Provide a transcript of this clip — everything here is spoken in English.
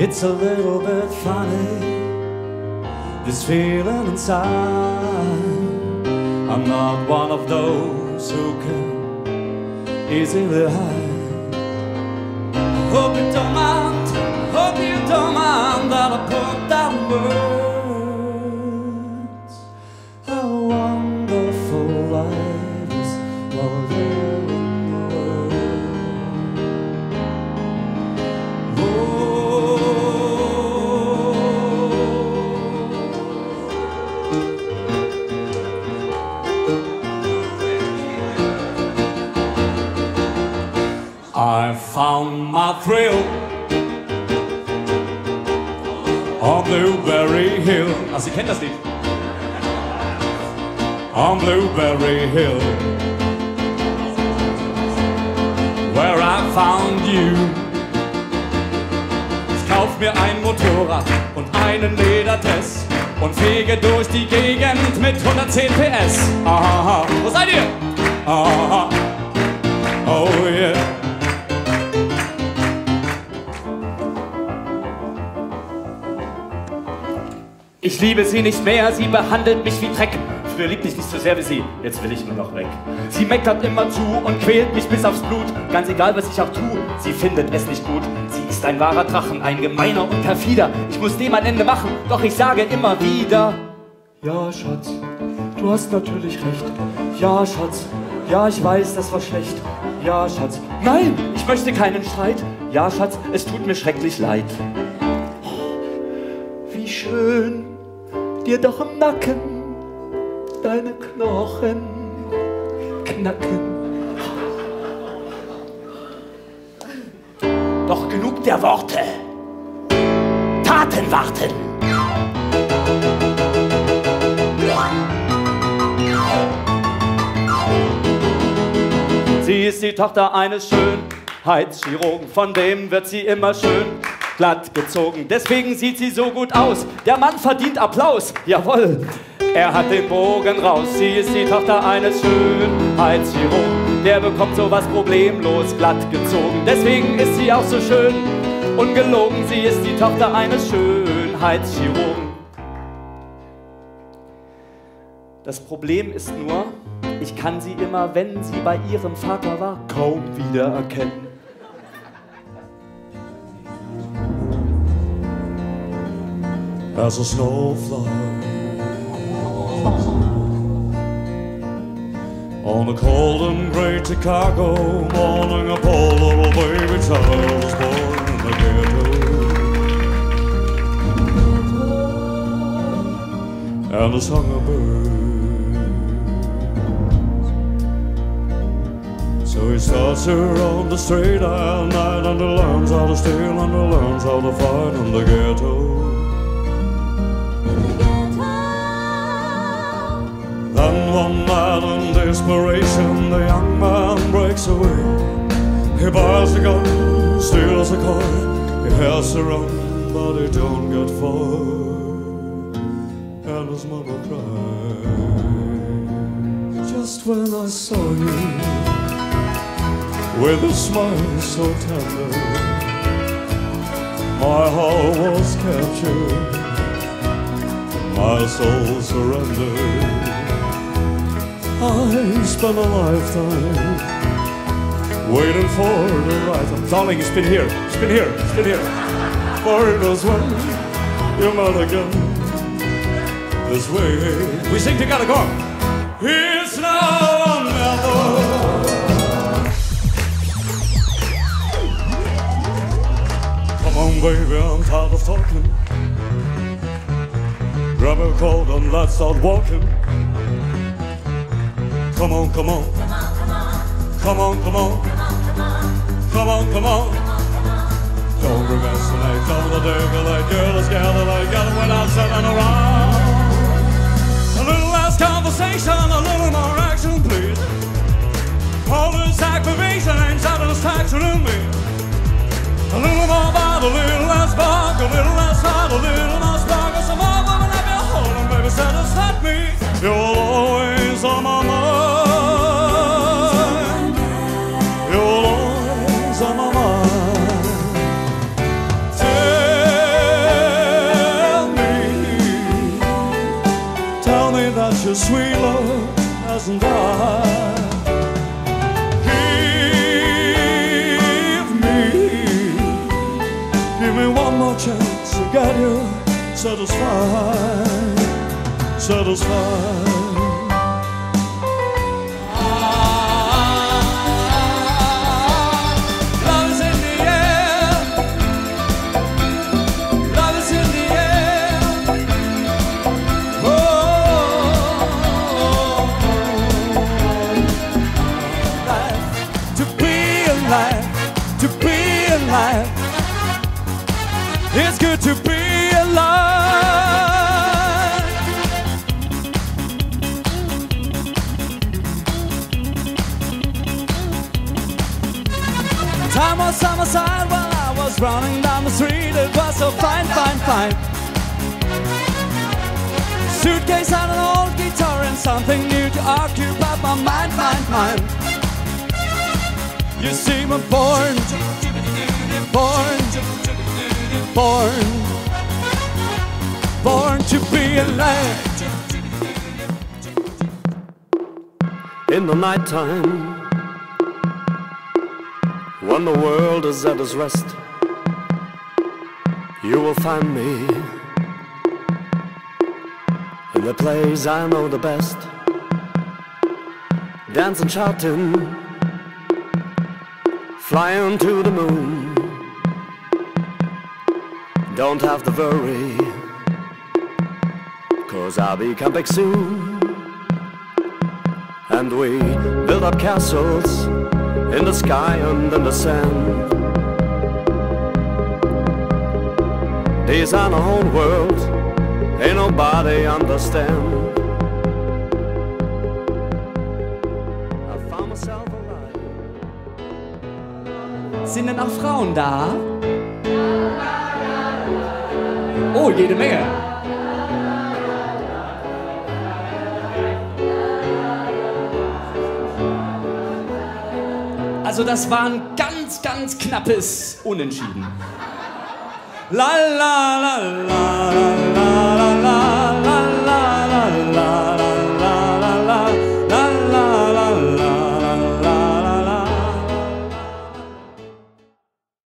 It's a little bit funny, this feeling inside. I'm not one of those who can easily hide. Hope you don't mind, hope you don't mind that I put down words. I found my thrill on Blueberry Hill. Ach, Sie kennt das Lied. On Blueberry Hill, where I found you. Ich kauf mir ein Motorrad und einen Lederdress und fege durch die Gegend mit 110 PS. Aha, wo seid ihr? Aha, Ich liebe sie nicht mehr, sie behandelt mich wie Dreck. Früher liebte ich nicht so sehr wie sie, jetzt will ich nur noch weg. Sie meckert immer zu und quält mich bis aufs Blut. Ganz egal, was ich auch tue, sie findet es nicht gut. Sie ist ein wahrer Drachen, ein gemeiner und perfider. Ich muss dem ein Ende machen, doch ich sage immer wieder. Ja, Schatz, du hast natürlich recht. Ja, Schatz, ja, ich weiß, das war schlecht. Ja, Schatz, nein, ich möchte keinen Streit. Ja, Schatz, es tut mir schrecklich leid. Wie schön dir doch im Nacken deine Knochen knacken. Doch genug der Worte. Taten warten. Sie ist die Tochter eines Schönheitschirurgen, von dem wird sie immer schön glatt gezogen. Deswegen sieht sie so gut aus. Der Mann verdient Applaus. Jawohl. Er hat den Bogen raus. Sie ist die Tochter eines Schönheitschirurgen. Der bekommt sowas problemlos glatt gezogen. Deswegen ist sie auch so schön. Ungelogen, sie ist die Tochter eines Schönheitschirurgen. Das Problem ist nur, ich kann sie immer, wenn sie bei ihrem Vater war, kaum wiedererkennen. As a snowflake on a cold and gray Chicago morning. A poor little baby child was born in the ghetto, and song of birds. So he starts her on the straight all night and he learns how to steal and he learns how to fight in the ghetto. One night in desperation, the young man breaks away. He buys a gun, steals a car, he has to run, but he don't get far. And his mother cries. Just when I saw you, with a smile so tender, my heart was captured, my soul surrendered. I spent a lifetime waiting for the right time. Darling, been here, been here, been here. For it was when you met again this way. We sing together, go on. It's now never. Come on, baby, I'm tired of talking. Grab a coat and let's start walking. Come on, come on. Come on, come on. Come on, come on. Don't procrastinate, don't articulate, girl, let's gather like gather without sitting around. A little less conversation, a little more action, please. All this aggravation ain't satisfaction me. A little more vibe, a little less spark, a little less a sweet love hasn't died. Give me, give me one more chance to get you satisfied, satisfied. To be alive. Time was on my side while I was running down the street. It was so fine, fine, fine. Suitcase and an old guitar and something new to occupy my mind, mind, mind. You see, I'm born, born, born, born to be alive. in the nighttime when the world is at its rest you will find me in the place i know the best dancing shouting flying to the moon don't have to worry cause i'll be coming soon and we build up castles in the sky and in the sand. These are our own world, ain't nobody understand. Sind denn auch Frauen da? Oh, jede Menge. Also das war ein ganz, ganz knappes Unentschieden. La la la la